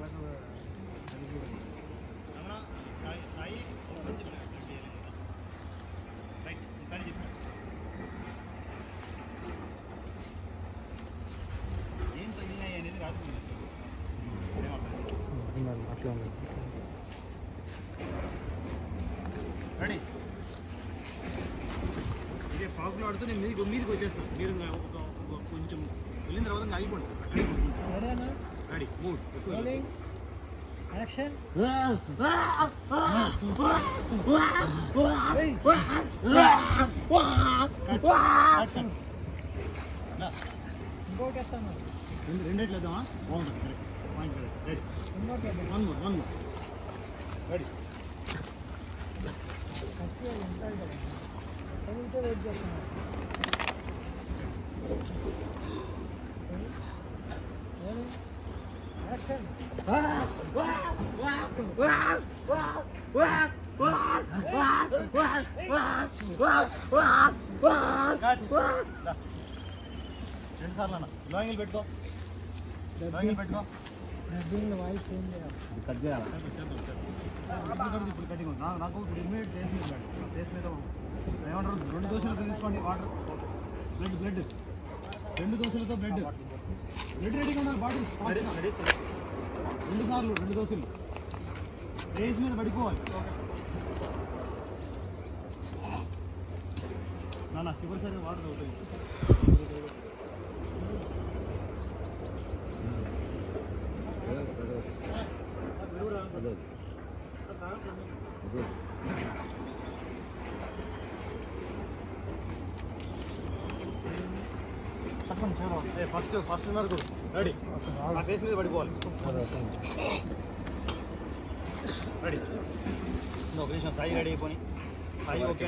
కూడా ఏం తగిలినాయి అనేది కాదు అట్లా ఉంది. రెడీ? ఇదే పాకులు ఆడుతూ నేను మీదికి మీదికి వచ్చేస్తాను మీరు కొంచెం వెళ్ళిన తర్వాత ఆగిపోండి sir. రెడీ మూడ్ యాక్షన్ ఇంకోటి వస్తాను రెండు రెండేట్లు వేద్దామా బాగుంటుంది కరెక్ట్ పాయింట్ కరెక్ట్ రెడీ ఇంకోటి one more one more ready first ఉంటాయి కదా చదివితే వెయిట్ చేస్తున్నాను నాకు నాకు ఇప్పుడు ఇమ్మీడియట్ ఫేస్ మీద మేడం ఫేస్ మీద ఏమంటారు రెండు దోశలతో తీసుకోండి వాటర్ బ్లడ్ బ్లడ్ రెండు దోశలతో బ్లడ్ బ్లడ్ రెడీగా ఉన్నారు బాటిల్స్ రెండు సార్లు రెండు దోశలు. ఫేస్ మీద పడిపోవాలి. నాన్న చివరిసారి వాటర్ అవుతాయి ఫస్ట్ ఫస్ట్ ఉన్నారు రెడీ నా ఫేస్ మీద పడిపోవాలి రెడీ ఒక నిమిషం సాయి రెడీ అయిపోయి సాయి ఓకే